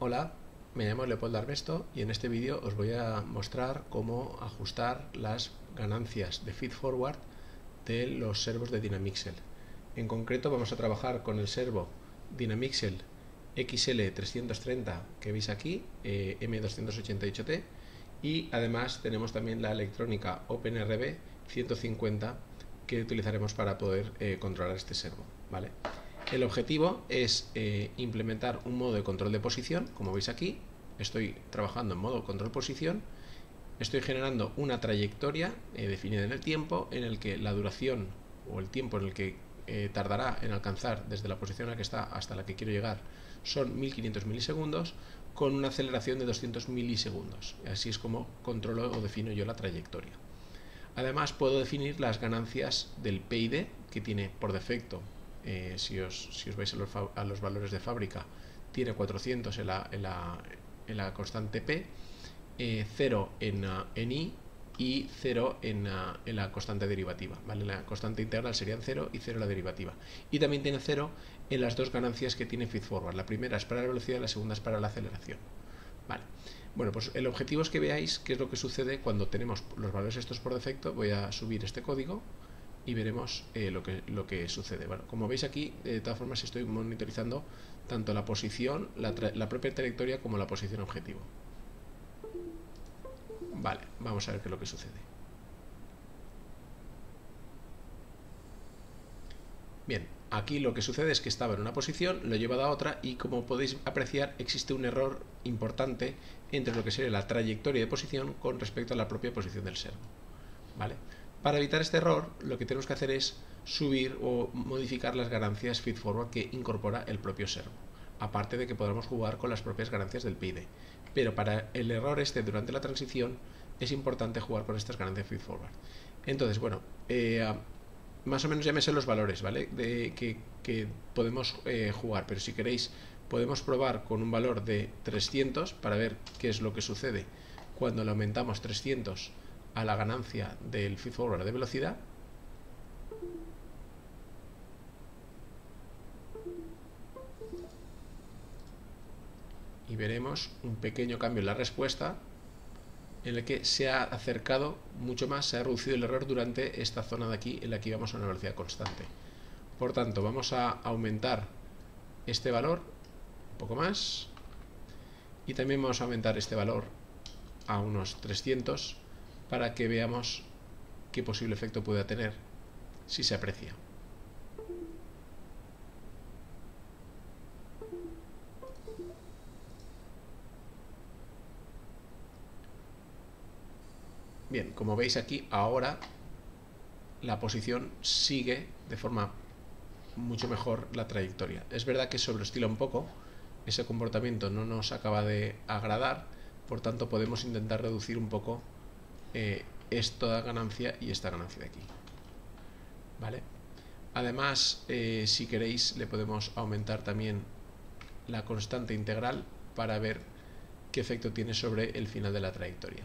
Hola, me llamo Leopoldo Armesto y en este vídeo os voy a mostrar cómo ajustar las ganancias de feed forward de los servos de Dynamixel. En concreto vamos a trabajar con el servo Dynamixel XL330 que veis aquí, eh, M288T y además tenemos también la electrónica OpenRB 150 que utilizaremos para poder eh, controlar este servo. ¿vale? El objetivo es eh, implementar un modo de control de posición, como veis aquí, estoy trabajando en modo control posición, estoy generando una trayectoria eh, definida en el tiempo en el que la duración o el tiempo en el que eh, tardará en alcanzar desde la posición en la que está hasta la que quiero llegar son 1500 milisegundos con una aceleración de 200 milisegundos. Así es como controlo o defino yo la trayectoria. Además puedo definir las ganancias del PID que tiene por defecto eh, si, os, si, os, vais a los, a los, valores de fábrica, tiene 400 en la, en la, en la constante P, eh, 0 en, uh, en I y 0 en, uh, en, la constante derivativa. ¿vale? La constante integral serían 0 y 0 la derivativa. Y también tiene 0 en las dos ganancias que tiene feedforward. La primera es para la velocidad y la segunda es para la aceleración. Vale. Bueno, pues el objetivo es que veáis qué es lo que sucede cuando tenemos los valores estos por defecto. Voy a subir este código y veremos eh, lo, que, lo que sucede. Bueno, como veis aquí, de todas formas estoy monitorizando tanto la posición, la, la propia trayectoria como la posición objetivo. Vale, vamos a ver qué es lo que sucede. Bien, aquí lo que sucede es que estaba en una posición, lo he llevado a otra y como podéis apreciar existe un error importante entre lo que sería la trayectoria de posición con respecto a la propia posición del servo. ¿Vale? Para evitar este error, lo que tenemos que hacer es subir o modificar las ganancias feedforward que incorpora el propio servo. Aparte de que podamos jugar con las propias ganancias del PID. Pero para el error este durante la transición es importante jugar con estas ganancias feedforward. Entonces, bueno, eh, más o menos ya me sé los valores, ¿vale? De, que, que podemos eh, jugar, pero si queréis podemos probar con un valor de 300 para ver qué es lo que sucede cuando le aumentamos 300 a la ganancia del feed forward de velocidad y veremos un pequeño cambio en la respuesta en el que se ha acercado mucho más, se ha reducido el error durante esta zona de aquí en la que íbamos a una velocidad constante. Por tanto, vamos a aumentar este valor un poco más y también vamos a aumentar este valor a unos 300 para que veamos qué posible efecto puede tener si se aprecia. Bien, como veis aquí, ahora la posición sigue de forma mucho mejor la trayectoria. Es verdad que sobreestila un poco, ese comportamiento no nos acaba de agradar, por tanto podemos intentar reducir un poco eh, esta ganancia y esta ganancia de aquí. ¿Vale? Además, eh, si queréis, le podemos aumentar también la constante integral para ver qué efecto tiene sobre el final de la trayectoria.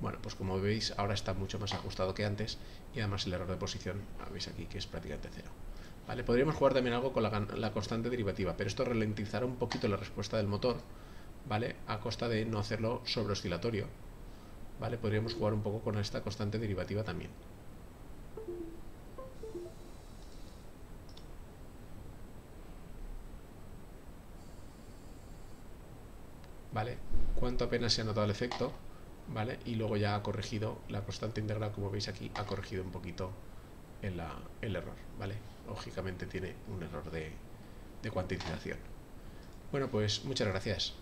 Bueno, pues como veis ahora está mucho más ajustado que antes y además el error de posición, veis aquí que es prácticamente cero. ¿Vale? Podríamos jugar también algo con la, la, constante derivativa, pero esto ralentizará un poquito la respuesta del motor, ¿vale? A costa de no hacerlo sobre oscilatorio, ¿vale? Podríamos jugar un poco con esta constante derivativa también. ¿Vale? Cuánto apenas se ha notado el efecto, ¿vale? Y luego ya ha corregido la constante integral, como veis aquí, ha corregido un poquito el, la, el error, ¿vale? Lógicamente tiene un error de, de cuantización. Bueno, pues muchas gracias.